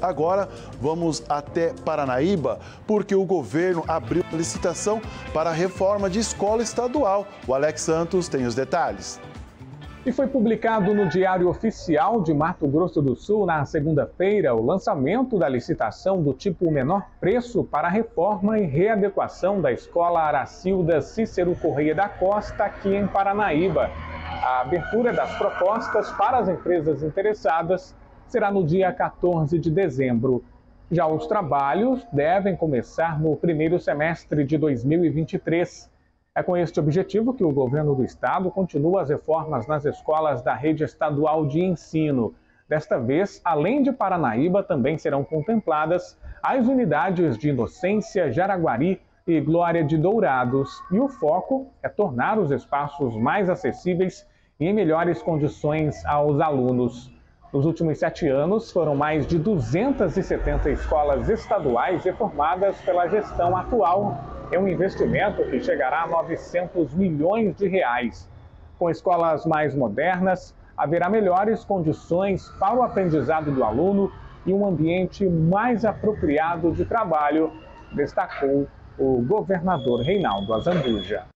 Agora vamos até Paranaíba, porque o governo abriu licitação para a reforma de escola estadual. O Alex Santos tem os detalhes. E foi publicado no Diário Oficial de Mato Grosso do Sul na segunda-feira o lançamento da licitação do tipo menor preço para a reforma e readequação da Escola Aracilda Cícero Correia da Costa, aqui em Paranaíba. A abertura das propostas para as empresas interessadas será no dia 14 de dezembro. Já os trabalhos devem começar no primeiro semestre de 2023. É com este objetivo que o governo do estado continua as reformas nas escolas da rede estadual de ensino. Desta vez, além de Paranaíba, também serão contempladas as unidades de Inocência, Jaraguari e Glória de Dourados. E o foco é tornar os espaços mais acessíveis e em melhores condições aos alunos. Nos últimos sete anos, foram mais de 270 escolas estaduais reformadas pela gestão atual. É um investimento que chegará a 900 milhões de reais. Com escolas mais modernas, haverá melhores condições para o aprendizado do aluno e um ambiente mais apropriado de trabalho, destacou o governador Reinaldo Azambuja.